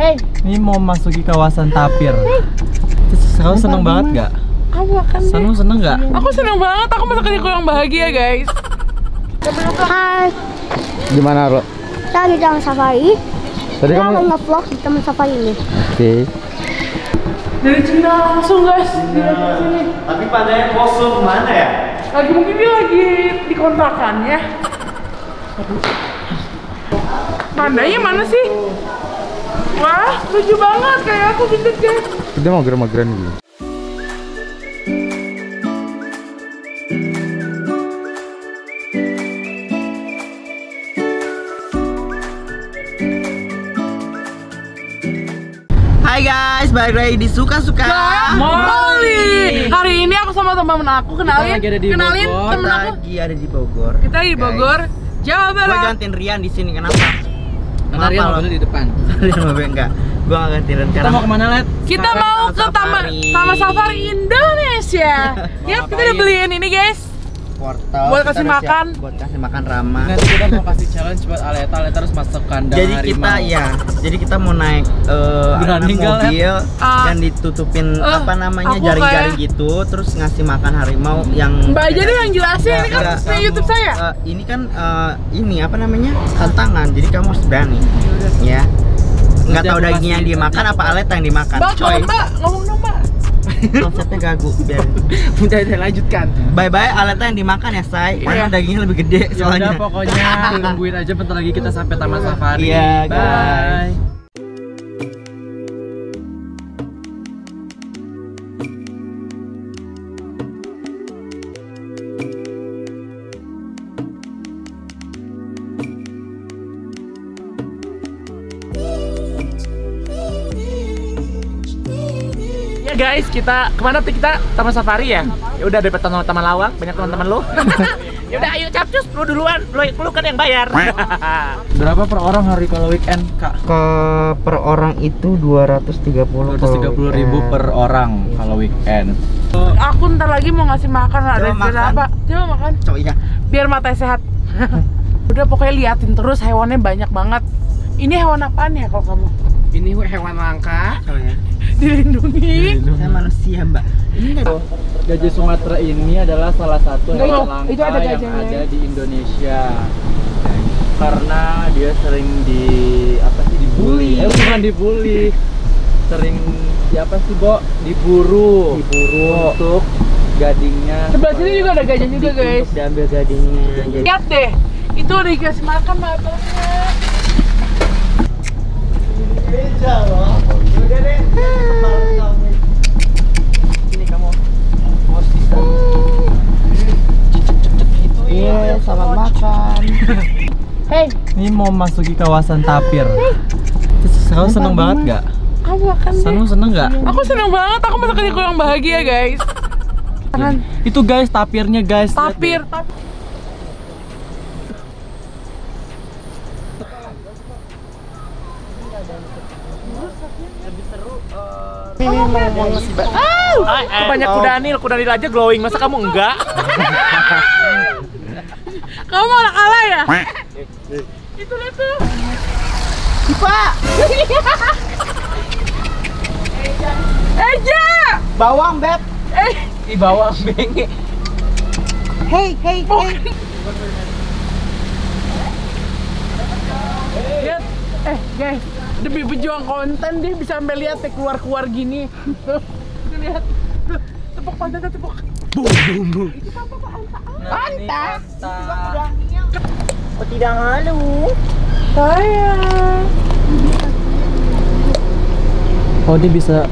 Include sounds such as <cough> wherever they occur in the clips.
Hei, Ini mau masuki kawasan tapir. Kamu seneng banget gak? kamu akan Seneng seneng gak? Aku seneng banget, aku masa kecilku yang bahagia guys Hai, Gimana Ro? kita lagi jalan safari. Tadi Kita akan kamu nge-vlog di taman safari ini. Oke. Dari Cina langsung guys, ke sini Tapi padanya kosong mana ya? Lagi mungkin dia lagi di kontrakannya Aduh. Pandanya mana sih? Wah, lucu banget kayak aku gitu guys Kita mau mageran gitu. Hai guys, balik lagi di suka-suka. Molly. Hari ini aku sama teman aku kenalin, lagi ada di kenalin Bogor. temen Kita aku. lagi ada di Bogor. Kita di Bogor, Jawa Gue Barat. gantiin Rian di sini kenapa? Lo? mobilnya di depan. <laughs> Rian mobil enggak. Gue gak gantiin Rian Kita mau ke mana Let? Kita mau ke taman Safari. Taman Safari Indonesia. ya, kita udah beliin ini guys. Portal. Buat kasih siap makan. Buat kasih makan Rama. Nanti kita mau kasih challenge buat Aleta. Aleta harus masuk kandang Jadi harimau. kita ya, jadi kita mau naik eh, Let? mobil Ah. dan ditutupin Eh, apa namanya jaring-jaring kayak- gitu, terus ngasih makan harimau yang Mbak aja deh yang jelasin ini kan Enggak, YouTube saya. eh, ini kan ini apa namanya tantangan, jadi kamu harus berani, ya. Nggak tahu aku dagingnya yang dimakan apa alet yang dimakan, Mbak, coy. Mbak, ngomong dong. <laughs> Konsepnya gagu, biar. Udah, udah lanjutkan. Bye bye aletnya yang dimakan ya, say. Iya. Karena dagingnya lebih gede Ya soalnya. udah pokoknya tungguin aja bentar lagi kita sampai Taman Safari. Iya, Bye. guys. Guys, kita ke mana tuh kita Taman Safari ya? Ya udah daripada taman Taman Lawang, banyak teman-teman lu. <laughs> ya udah ayo capcus, lu duluan, lu, lu kan yang bayar. <laughs> Berapa per orang hari kalau weekend, Kak? Ke per orang itu 230 230 ribu per orang kalau weekend. Aku ntar lagi mau ngasih makan lah, Coba ada makan. apa? Coba makan. Coba iya. Biar matanya sehat. <laughs> udah pokoknya liatin terus hewannya banyak banget. Ini hewan apaan ya kalau kamu? Ini hewan langka. Ya. Dilindungi. Saya manusia, Mbak. Ini enggak Gajah Sumatera ini adalah salah satu hewan itu- langka itu ada yang ada di Indonesia. Karena dia sering di apa sih dibully? Eh bukan dibully. Sering di apa sih, Bo? Diburu. Diburu untuk gadingnya. Sebelah sini juga ada gajah juga guys. untuk diambil gadingnya. Lihat deh, itu udah dikasih makan matanya. Sini kamu. Harus bisa. Iya, selamat makan. Hei, Ini mau masuki kawasan tapir. Kamu seneng banget gak? kamu makan deh. Seneng seneng gak? Aku seneng banget, aku masa kecilku yang bahagia guys. Itu guys tapirnya guys. Tapir. deh. tapir. Ini mau ba- Ah, banyak kudanil, kudanil aja glowing, masa kamu enggak? <laughs> kamu malah kalah ya? <laughs> itu lihat tuh. <laughs> Eja! bawang, Beb. Eh, Di bawah benge. Hey, hey, hey. lihat. Eh, guys, demi berjuang konten dia bisa sampai lihat deh keluar-keluar gini. Tuh, lihat. Tepuk pantatnya tepuk. Mantap. Oh, tidak malu. Sayang. Oh dia bisa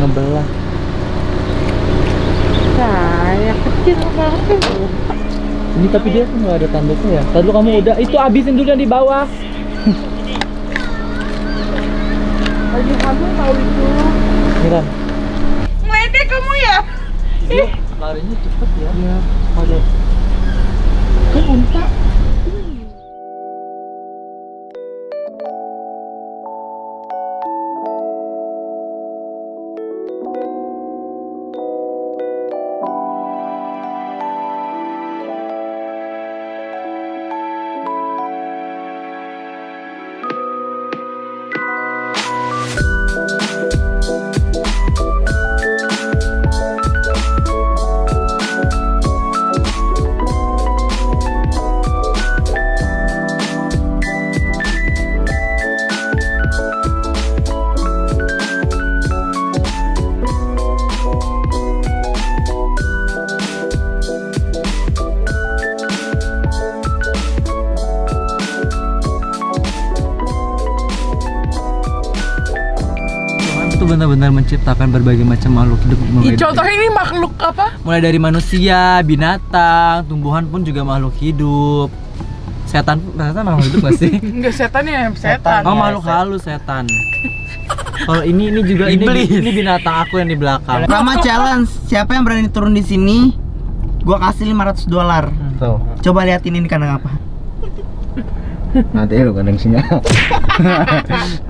ngebelah. Sayang kecil banget. Ini tapi dia tuh nggak ada tanduknya ya. Tadi kamu udah itu abisin dulu yang di bawah. Lagi kamu tahu itu. Miran. Ngeledek kamu ya? Dia larinya cepet ya. Iya. Ada. Kan unta. Benar-benar menciptakan berbagai macam makhluk hidup mulai, Contohnya ini makhluk apa? mulai dari manusia, binatang, tumbuhan pun juga makhluk hidup. Setan, setan makhluk hidup gak sih? <laughs> Enggak setan ya, setan. Oh makhluk halus setan. Kalau ini ini juga ini ini binatang aku yang di belakang. Pertama challenge, siapa yang berani turun di sini? Gua kasih 500 dolar. Tuh. Coba liatin ini kandang apa? Nanti lu kandang singa. <laughs>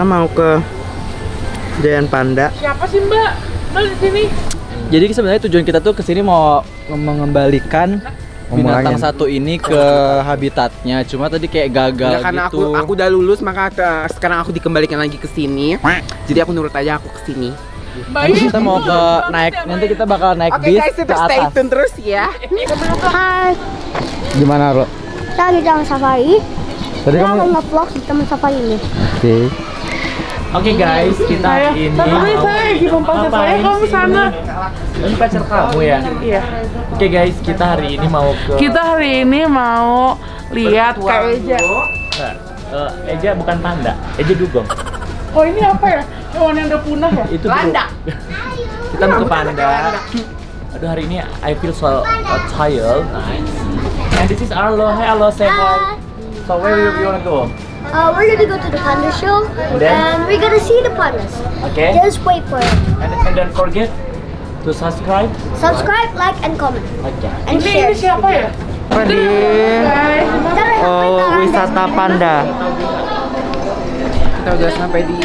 Kita mau ke Giant Panda. Siapa sih Mbak? Mbak di sini. Jadi sebenarnya tujuan kita tuh ke sini mau mengembalikan binatang satu ini ke habitatnya. Cuma tadi kayak gagal Ya, karena gitu. aku aku udah lulus maka uh, sekarang aku dikembalikan lagi ke sini. Jadi aku nurut aja aku ke sini. Nanti kita mau ke naik nanti kita bakal naik Oke bis guys, ke tetap stay atas. tune terus ya. Hai, Gimana, Ro? kita di taman safari. Tadi Kita kamu mau nge-vlog di taman safari ini. Oke. Oke guys, kita saya. hari ini Tapi saya lagi pacar saya kamu sana. Ini pacar kamu ya? Iya. Oke guys, kita hari ini mau ke Kita hari ini mau lihat Kak Eja. Nah, eh, Eja bukan panda, Eja dugong. Oh ini apa ya? Hewan yang udah punah ya? Itu Landa. <laughs> Kita mau ke panda. Aduh hari ini I feel so uh, tired. Nice. And this is Arlo. Hi Arlo, say hi. So where you, you wanna go? Uh, we're gonna go to the panda show Then? and we're gonna see the pandas. Okay. Just wait for it. And, and don't forget to subscribe. Subscribe, like, and comment. Okay. And share. ini siapa ya? Di Guys, oh, wisata panda? Kita udah sampai di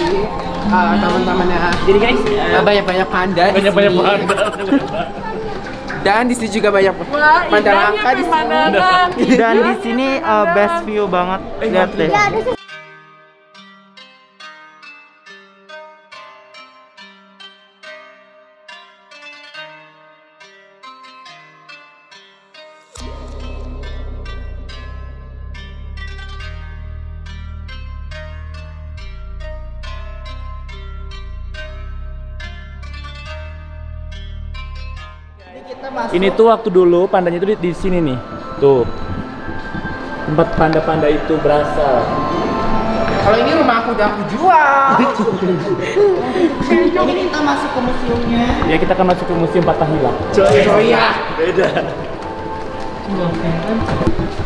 uh, taman-tamannya Jadi guys, uh, banyak-banyak panda banyak-banyak panda. <laughs> Dan di sini juga banyak pemandangan. Dan di sini uh, best view banget. Lihat deh. Ya, is Ini tuh waktu dulu pandanya itu di, di sini nih. Tuh. Tempat panda-panda itu berasal. Kalau ini rumah aku udah aku jual. <laughs> Ini kita masuk ke museumnya. Ya kita akan masuk ke Museum Patah Hilang. Oh iya. Beda.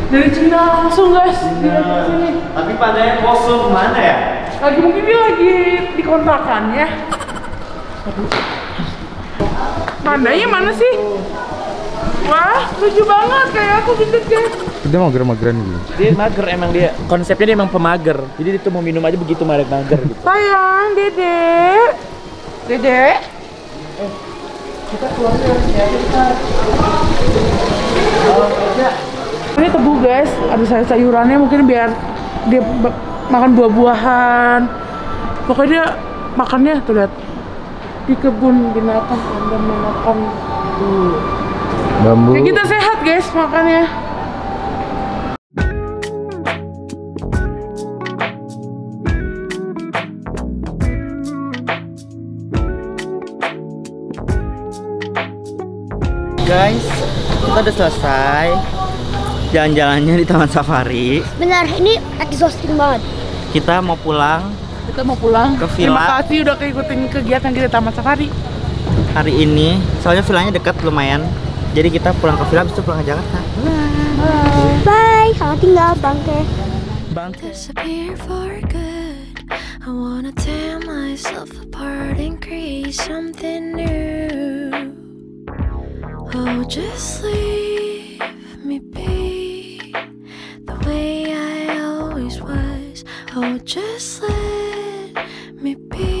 Dari Cina langsung guys. Di sini. Tapi pandanya kosong mana ya? Lagi mungkin dia lagi di kontrakannya. Aduh. Pandanya mana sih? Wah, lucu banget kayak aku gitu guys. Dia mau mageran gitu. Dia mager emang dia. Konsepnya dia emang pemager. Jadi dia tuh mau minum aja begitu mager-mager gitu. Sayang, Dede. Dede. Kita keluarnya ya kita. Ini tebu guys, ada sayur-sayurannya mungkin biar dia makan buah-buahan. Pokoknya dia makannya tuh lihat di kebun binatang ada makan tuh. Bambu. Kayak kita sehat guys makannya. Guys, kita udah selesai jalan-jalannya di Taman Safari. Benar, ini exhausting banget. Kita mau pulang Kita mau pulang. Ke Terima villa. kasih udah ikutin kegiatan kita Taman Safari. hari ini. Soalnya villanya dekat lumayan. Jadi kita pulang ke villa, habis itu pulang ke Jakarta. Bye, selamat tinggal bangke. disappear for good. I wanna tear myself apart and create something new. Oh, just leave me be the way I always was. Oh, just let me